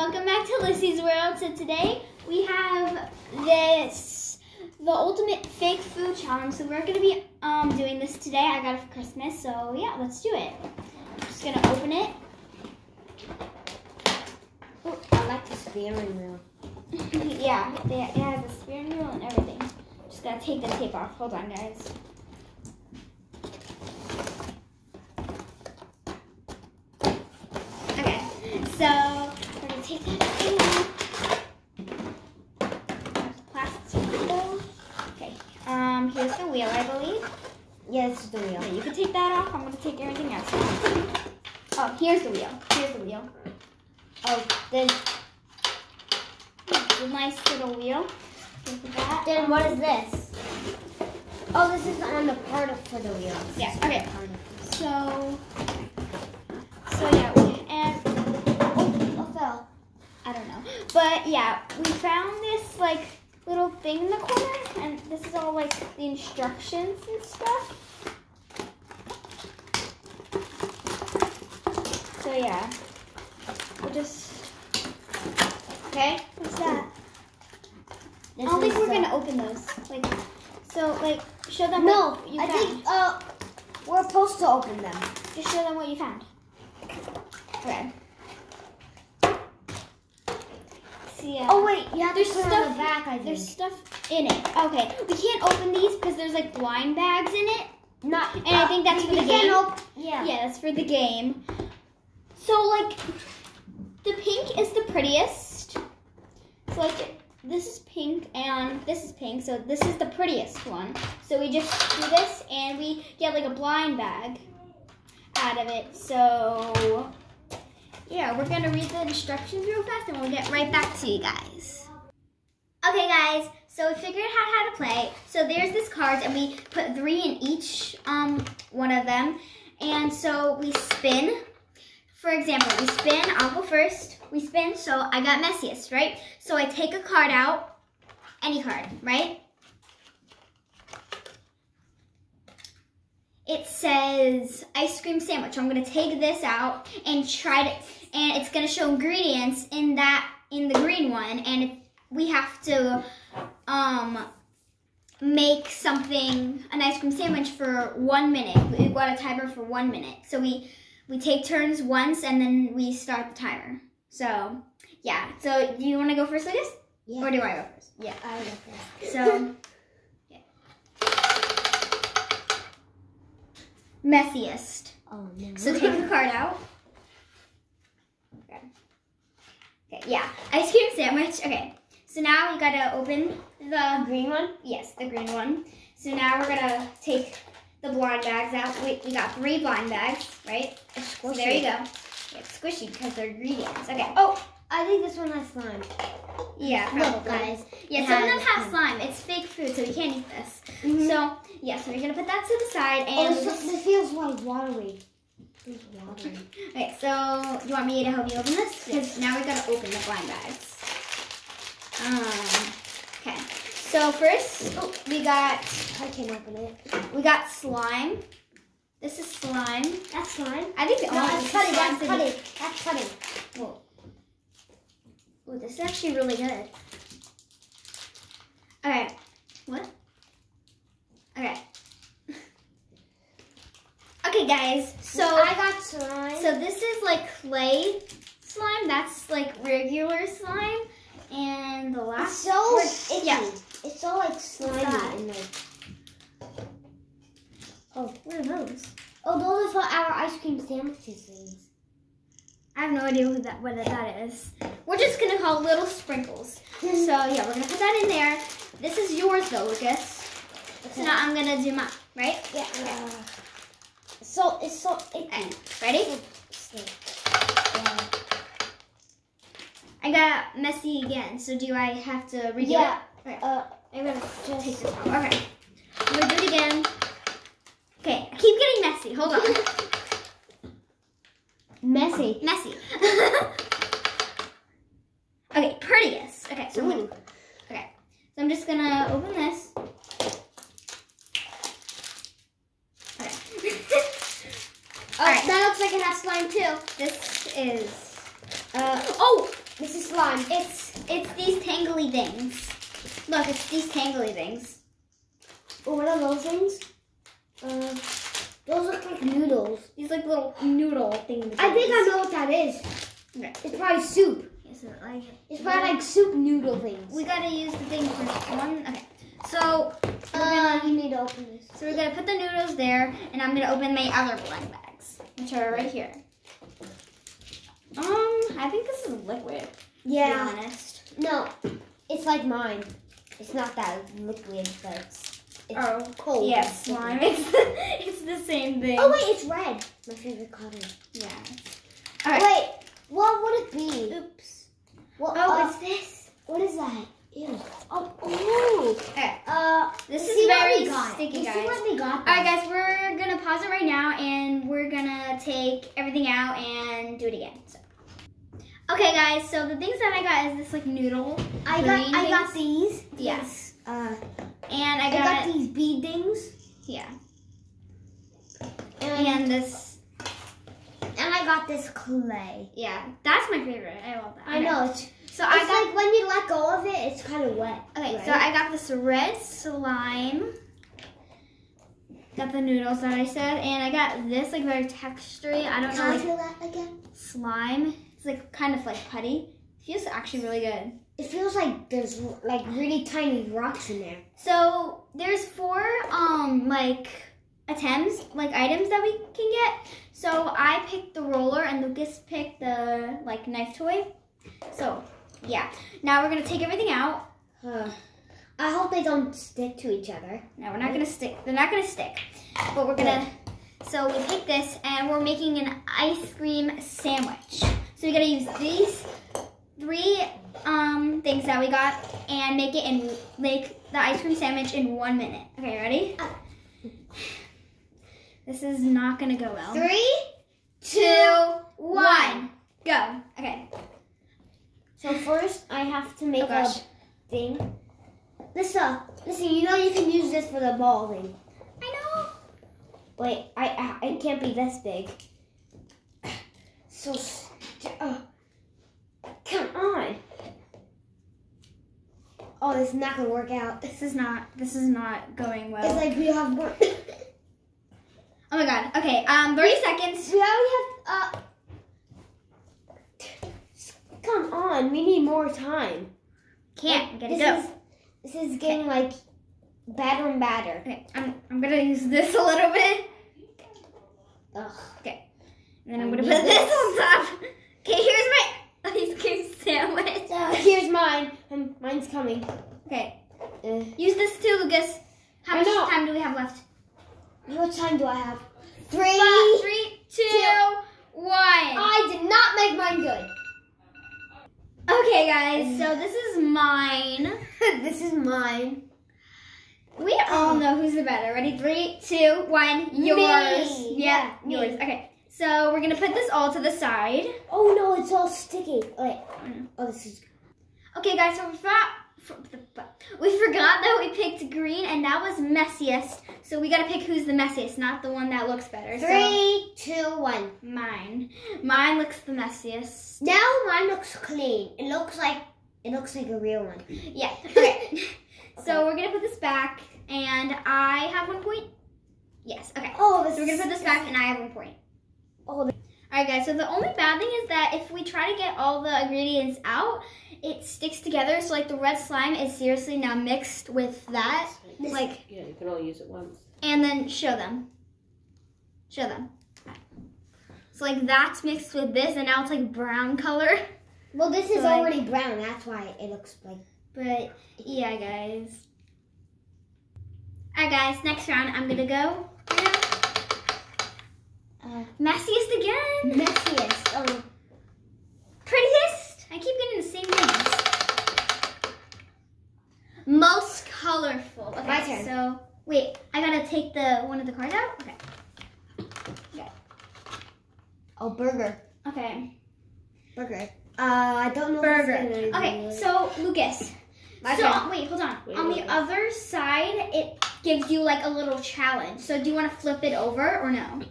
welcome back to Lyssie's World. So today we have this, the ultimate fake food challenge. So we're gonna be um, doing this today. I got it for Christmas, so yeah, let's do it. I'm just gonna open it. Oh, I like the steering wheel. yeah, it has a steering wheel and everything. Just gotta take the tape off. Hold on, guys. Okay, so we're gonna take that thing off. There's a plastic wheel. Okay, here's the wheel, I believe. Yeah, this is the wheel. Okay, you can take that off. I'm gonna take everything else off. Oh, here's the wheel. Here's the wheel. Oh, this a nice little wheel. Then what is this? Oh, this is on the part of for the wheels. Yeah, okay. So, so yeah, and Oh, I fell. I don't know, but yeah, we found this like little thing in the corner, and this is all like the instructions and stuff. So yeah, we'll just Okay. what's that? This I don't think we're uh, gonna open those. Like, so like show them No, what you I found. think uh, we're supposed to open them. Just show them what you found. Okay. Uh, Oh wait, you have There's to put it stuff- on the back. I think. There's stuff in it. Okay, we can't open these because there's like blind bags in it. not. And I think that's for the game. op- yeah. Yeah, that's for the game. So like, the pink is the prettiest. So like, this is pink and this is pink. So this is the prettiest one. So we just do this and we get like a blind bag out of it. So yeah, we're gonna read the instructions real fast and we'll get right back to you guys. Okay, guys. So we figured out how to play. So there's this cards, and we put three in each um one of them. And so we spin. For example, we spin. I'll go first. We spin. So I got messiest, right? So I take a card out, any card, right? It says ice cream sandwich. I'm gonna take this out and try to, and it's gonna show ingredients in that in the green one, and it, we have to um, make something, an ice cream sandwich for one minute. We've got a timer for one minute. So we, we take turns once and then we start the timer. So, yeah. So, do you want to go first, Lucas? Yeah. Or do I go first? Yeah. I go first. So, yeah. Messiest. Oh no. So take a card out. Okay. Okay, yeah. Ice cream sandwich. Okay. So now we gotta open the green one. yes, the green one. So now we're gonna take the blind bags out. We, we got three blind bags, right? So there you go. It's squishy because they're ingredients. Okay. Oh, I think this one has slime. Yeah, Look, probably. guys. Yeah, some of them have slime. It's fake food, so we can't eat this. Mhm. So yeah, so we're gonna put that to the side Oh, and. this, this feels like watery. It's. Okay, so do you want me to help you open this? Because now we gotta open the blind bags. Um, okay. So first, oh, we got I can't open it. we got slime. This is slime. That's slime. I think the No, only that's slime That's cutting. That's cutting. Be, whoa. Ooh, this is actually really good. Okay. What? Okay. okay, guys. So I got slime. So this is like clay slime. That's like regular slime. And the it's last so word- itchy. yeah. It's so like slimy that? and like. Oh, what are those? Oh, those are for our ice cream sandwiches. I have no idea what that what that is. We're just gonna call little sprinkles. So yeah, we're gonna put that in there. This is yours though, Lucas. So now I'm gonna do mine, right? Yeah. Uh, so it's so icky. ready? I got messy again. So do I have to redo Yeah. it? Okay. Uh, I'm gonna just take this off. Okay. I'm gonna do it again. Okay, I keep getting messy. Hold on. messy. Messy. okay, prettiest. Okay, so I'm gonna, okay, so I'm just gonna open this. Okay. Oh, Alright. that looks like it has slime too. This is Uh, oh this is slime. It's it's these tangly things. Look, it's these tangly things. Oh, what are those things? Uh, those look like noodles. These like little noodle things. I think I know what that is. Okay. It's probably soup. Is it like It's probably like soup noodle things. we gotta use the thing for one. Okay. So we're Uh, gonna you need to open this. so we're gonna put the noodles there, and I'm gonna open my other blind bags, which are right here. Um, I think this is liquid. To be Yeah. honest. No, it's like mine. It's not that liquid, but it's, it's Oh, cold. Yes, and slime. It's it's the same thing. Oh wait, it's red. My favorite color. Yeah. All right. Wait, what would it be? Oops. What, Oh, uh, this. what is that? Ew. Oh, oh. Okay. Uh, This is very sticky, guys. See what we got? All right, guys, we're gonna pause it right now, and we're gonna take everything out and do it again. So. Okay, guys. So the things that I got is this like noodle, I got, green I got these. Yes. Uh, and I I got, got these bead things. yeah, And, and this and I got this clay. yeah. That's my favorite. I love that. I know. It's, So I got like when you let go of it, it's kind of wet. okay. right? So I got this red slime. Got the noodles that I said, and I got this like very textury. I don't Can know, I like feel that again? slime. It's like kind of like putty. It Feels actually really good. It feels like there's like really tiny rocks in there. So there's four um like attempts, like items that we can get. So I picked the roller and Lucas picked the like knife toy. So yeah. Now we're gonna take everything out. Huh. I hope they don't stick to each other. No, we're not gonna stick. They're not gonna stick. But we're gonna. So we take this and we're making an ice cream sandwich. So we gotta use these three um things that we got and make it in make the ice cream sandwich in one minute. Okay, ready? This is not gonna go well. Three, two, one, go. Okay. So first, I have to make Oh, a thing. Listen, listen. You know you can use this for the ball thing. I know. Wait, I, I it can't be this big. So, uh, come on. Oh, this is not gonna work out. This is not. This is not going well. It's like we have one. oh my god. Okay. Um, thirty seconds. we already have. Uh, come on, we need more time. Can't. Get it this go. is this is getting like badder and badder. Okay, I'm, I'm gonna use this a little bit, Ugh. and then I'm gonna put this this. on top. Okay, here's my ice cream sandwich. Uh, here's mine. Um, mine's coming. Okay, Uh, use this too, Lucas. How I much know. time do we have left? what time do I have? Three. Five, three, two, two. I did not make mine good. Okay, guys, so this is mine. this is mine. We all know who's the better. Ready? Three, two, one. Me. Yours. Yeah, me. yours. Okay, so we're gonna put this all to the side. Oh no, it's all sticky. Wait. Mm. Oh, this is. Okay, guys, so we forgot, we forgot that we picked green, and that was messiest. So we gotta pick who's the messiest, not the one that looks better. So Three, two, one. mine. Mine looks the messiest. Now mine looks clean. It looks like it looks like a real one. Yeah. Okay. so we're gonna put this back, and I have one point. Yes. Okay. Oh, this So we're gonna put this back, and I have one point. Oh, Alright guys, so the only bad thing is that if we try to get all the ingredients out, it sticks together. So like the red slime is seriously now mixed with that. Like, Yeah, you can only use it once. and then show them. Show them. So like that's mixed with this and now it's like brown color. well, this is So, like- already brown. That's why it looks like. But yeah guys. Alright guys, next round I'm gonna go. Uh, Messiest again. messiest. Um, Prettiest? I keep getting Most colorful. Okay, My turn. so wait, I gotta take the one of the cards out? Okay. Okay. oh, burger. Okay. Burger. Uh, I don't know. Burger. If it's gonna Okay, so Lucas. My so turn. wait, hold on. Wait, on the wait, wait. other side, it gives you like a little challenge. So do you want to flip it over or no?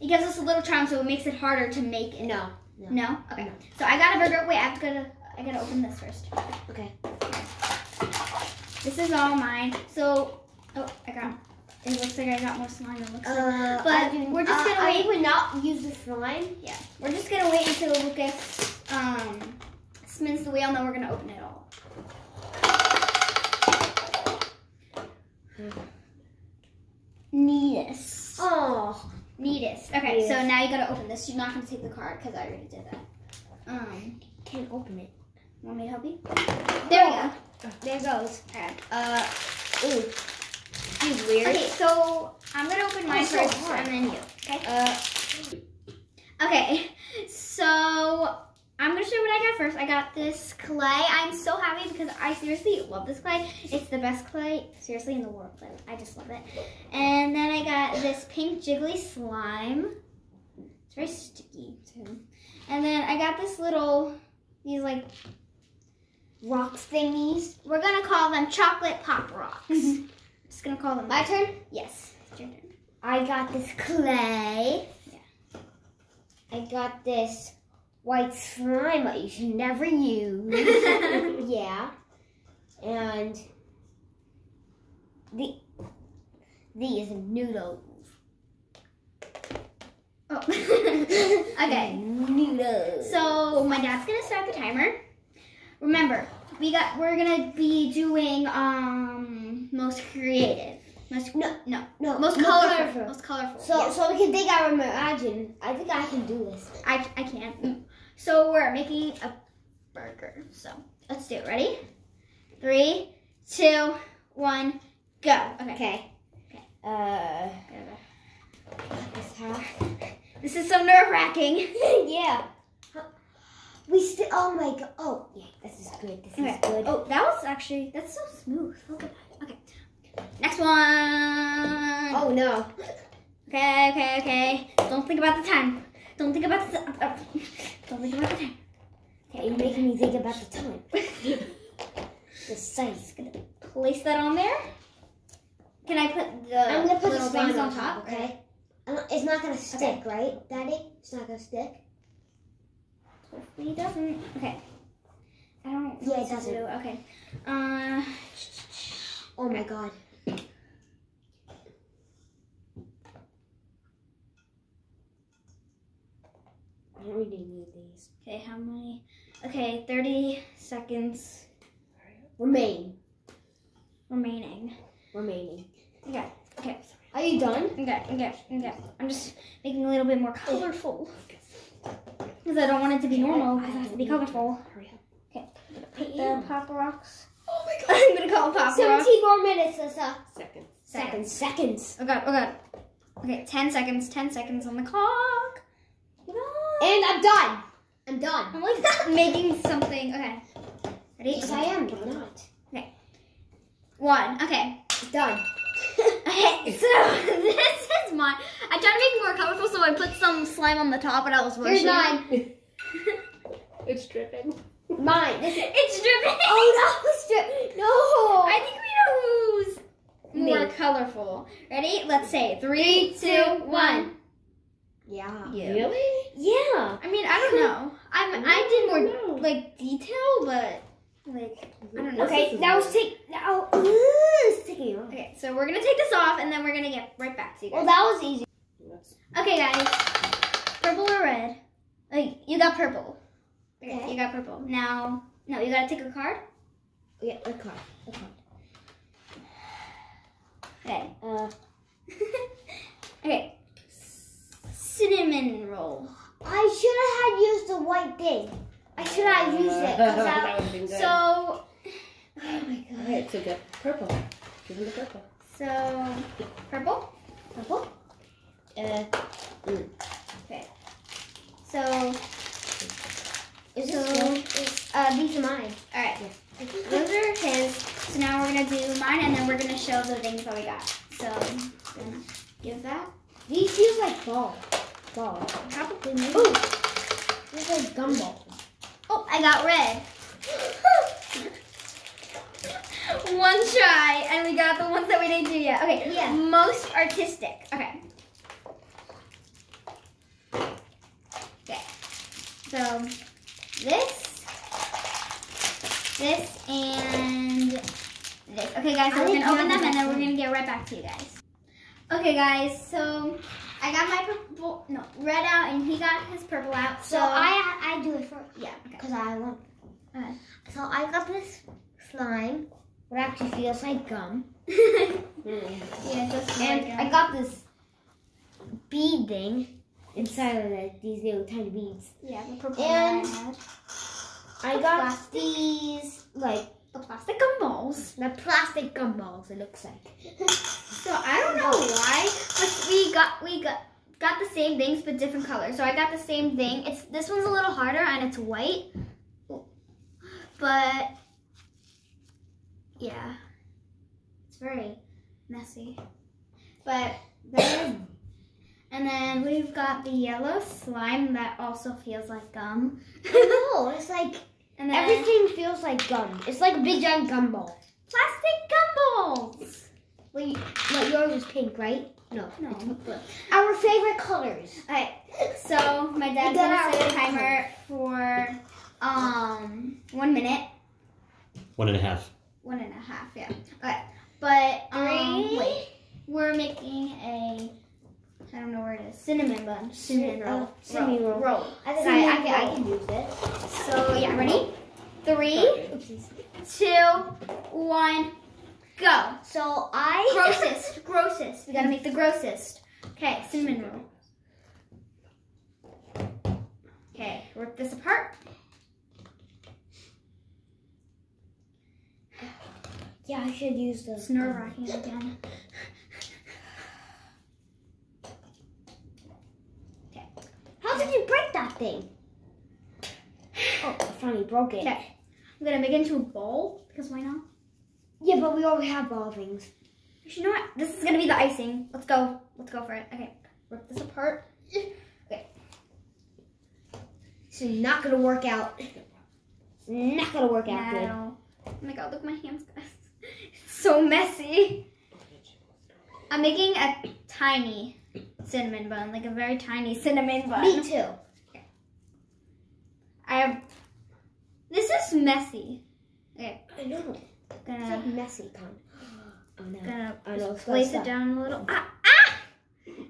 It gives us a little challenge, so it makes it harder to make it. no. No? Okay. No. So I got a burger. Wait, I have to go to. I gotta open this first. Okay. This is all mine. So, oh, I got. It looks like I got more slime. It looks like. Uh, But I do- we're just uh, gonna wait. I would not use the slime. Yeah, we're just gonna wait until Lucas um spins the wheel, and then we're gonna open it all. Neatest. Oh. Neatest. Okay, so now you gotta open this. You're not gonna take the card because I already did that. Um, Can't open it. Want me to help you? There we go. There goes. Okay. Uh. Ooh. She's weird. Okay, so I'm gonna open mine Oh, so first, hard. and then you. Okay. Uh. Okay, so I'm gonna show you what I got first. I got this clay. I'm so happy because I seriously love this clay. It's the best clay, seriously, in the world. I just love it. And then I got this pink jiggly slime. It's very sticky too. And then I got this little, these like, Rocks thingies. we're gonna call them chocolate pop rocks. Mhm. just gonna call them. My turn. Yes. it's your turn. I got this clay. Yeah. I got this white slime that you should never use. yeah. And the these noodles. Oh. okay. Noodles. So my dad's gonna start the timer. Remember, we got we're gonna be doing um most creative. Most No, no. no, Most no colorful. colorful. Most colorful. So yes. so we can think I imagine. I think I can do this. I I can't. So we're making a burger. So let's do it. Ready? Three, two, one, go. Okay. Okay. Okay. Uh this. This is so nerve wracking. yeah. We still. Oh my god. Oh yeah, this is good. This Okay. is good. Oh, that was actually that's so smooth. Oh, At that. Okay. Next one. Oh no. Okay, okay, okay. Don't think about the time. Don't think about the time. Don't think about the time. Okay, you're making me think about the time. the size. Gonna place that on there. Can I put the I'm gonna put the things on top. Okay. I'm uh, It's not gonna stick, right, Daddy? It's not gonna stick. Hopefully it doesn't. Okay. I don't. Yeah, it doesn't. do. Okay. Uh. Oh my god. I don't really need these. Okay. How many? Okay. Thirty seconds Remain. remaining. Remaining. Okay. Okay. Are you done? Okay. Okay. Okay. I'm just making a little bit more colorful. Because I don't want it to be normal. Because it has to be colorful. Hurry up. Put the pop rocks. Oh my god. I'm gonna call it pop rocks. 17 more minutes, Lissa. Seconds. Seconds. Seconds. Oh god, oh god. Okay, 10 seconds, 10 seconds on the clock. Get. And I'm done. I'm done. I'm like making something. Okay. Ready? Yes, I am, but not. Okay. One. Okay. Done. Okay, so this is mine. I tried to make it more colorful, so I put some slime on the top, but I was rushing. Here's mine. It's dripping. Mine. This is. it's dripping. Oh no! Strip. No. I think we know who's more Me. colorful. Ready? Let's say three, two, one. Yeah. You. Really? Yeah. I mean, I don't know. I'm. I did more No. like detail, but like I don't know. Okay. Now take. Now. Ooh, it's off. Okay, so we're gonna take this off, and then we're gonna get right back to you Well, that was easy. Okay, guys. Purple or red? Like you got purple. Okay, Okay. you got purple. Now, no, you gotta take a card. Yeah, a card. A card. Okay. Uh, okay. Cinnamon roll. I should have had used the white thing. I should have used it. I- that would been good. So, oh my god. okay, so get purple. Give him the purple. so purple. Purple? Uh, So, is So- this one? Uh, these are mine. all right. Those are his. So now we're gonna do mine, and then we're gonna show the things that we got. So, give that. These feel like ball. Ball. Probably maybe. Ooh. These are like gumball. Oh, I got red. One try, and we got the ones that we didn't do yet. Okay. Yeah. Most artistic. Okay. Okay. So this this and this. Okay, guys, so we're gonna open them and then we're gonna get right back to you guys. Okay, guys, so I got my purple, no, red out, and he got his purple out. So So, I I do it first yeah, okay. because I want. Okay. So I got this slime. What actually feels like gum, yeah, just and like, I got this bead thing inside of it. These little tiny beads. yeah, the purple and- one I had. I got Plastic. these like the plastic gumballs. the plastic gumballs. It looks like. So I don't know why, but we got we got got the same things but different colors. So I got the same thing. It's this one's a little harder and it's white, but yeah, it's very messy. But there, and then we've got the yellow slime that also feels like gum. I know. It's like And then everything feels like gum. It's like a big giant gumball. plastic gumballs. Wait, but yours is pink, right? No. No. Our favorite colors. Alright, so my dad's got gonna set a own timer for um one minute, One and a half. One and a half, yeah. Okay, but um, wait, we're making a I don't know where it is cinnamon bun, cinnamon Cin- roll, oh, cinnamon roll. roll. I think Cinnamon I, I, can, I roll. can use it. So yeah, ready? Three, two, one, go. So I. Grossest, grossest. We gotta make the grossest. Okay, cinnamon roll. Okay, rip this apart. Yeah, I should use the. It's nerve wracking again. Okay. How did you break that thing? Oh, I finally broke it. Okay, I'm gonna make it into a ball because why not? Yeah, but we already have ball things. You know what? This is gonna be the icing. Let's go. Let's go for it. Okay, rip this apart. Okay. It's not gonna work out. It's not gonna work out good. No. Oh my god, look at my hands, guys. So messy. I'm making a tiny cinnamon bun, like a very tiny cinnamon bun. Me too. I have. This is messy. Okay. I know. It's like messy kind. Oh no. gonna I know. It's place it down a little. Ah, ah!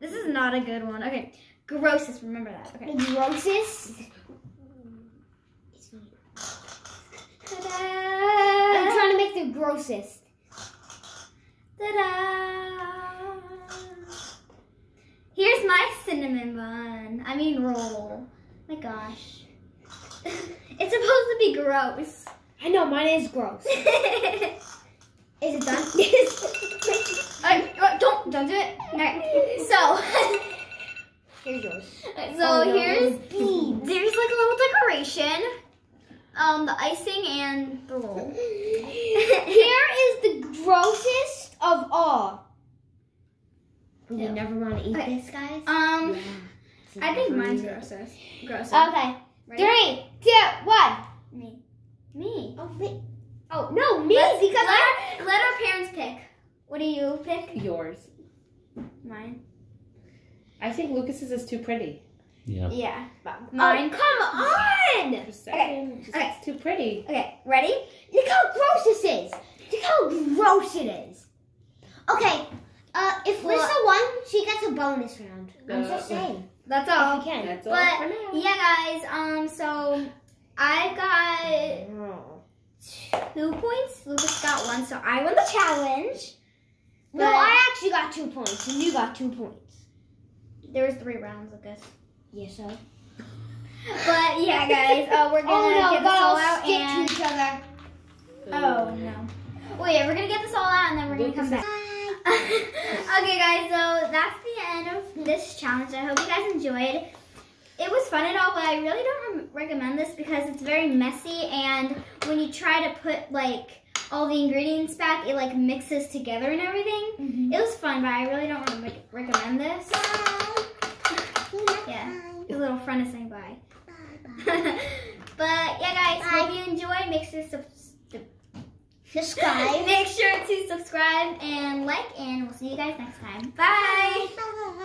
This is not a good one. Okay, grossest. Remember that. Okay. The grossest. I'm trying to make the grossest. Ta-da! Here's my cinnamon bun. I mean roll. My gosh. it's supposed to be gross. I know mine is gross. Is it done? Yes. Alright, uh, don't don't do it. Alright. So Here's yours. so Oh, no, here's there's like a little decoration. Um the icing and the roll. Here is the grossest of all. Do we Ew. never want to eat Okay. this, guys? Um Yeah. I think mine's eat it. grossest. Grossest. Okay. Ready? Three, two, one. Me. Me. Oh, me. Oh, no, me. Let's- because let, I. our, let our parents pick. What do you pick? Yours. Mine. I think Lucas's is too pretty. Yeah. Yeah. Mine. Mine. come on. Just saying. Just- okay. It's too pretty. Okay, ready? Look how gross this is. Look how gross it is. Okay. Uh, if Well- Lisa won, she gets a bonus round. I'm Uh, just saying. That's If all. you can. That's all But for now. yeah, guys. Um, so I got Oh. two points. Lucas got one, so I won the challenge. No, I actually got two points, and you got two points. There was three rounds, Lucas. Yes, so. But yeah, guys. Uh, we're gonna Oh no, get but this all out stick and to each other. oh no. Well, yeah, we're gonna get this all out and then we're gonna come back. okay, guys, so that's the end of this challenge. I hope you guys enjoyed. It was fun and all, but I really don't re- recommend this because it's very messy, and when you try to put like all the ingredients back, it like mixes together and everything. Mm-hmm. It was fun, but I really don't re- recommend this. Yeah, your little friend is saying bye. Bye. but yeah, guys, hope you enjoyed. Make sure to sub- Subscribe. Make sure to subscribe and like, and we'll see you guys next time. Bye. Bye.